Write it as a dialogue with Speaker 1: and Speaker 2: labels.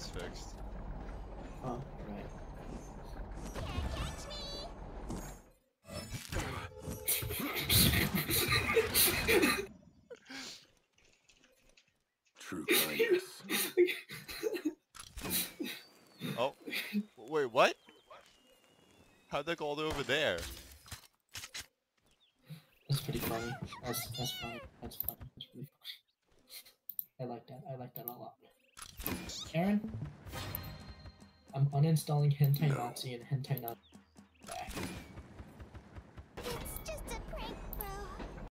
Speaker 1: is fixed.
Speaker 2: Oh, right.
Speaker 3: True kindness.
Speaker 1: Oh, wait, what? How'd that go all the way over there?
Speaker 2: That's pretty funny. That's that's funny. That's funny. That's really funny. I like that. I like that a lot. Karen, I'm uninstalling Hentai
Speaker 3: no.
Speaker 2: Nazi and Hentai Nazi.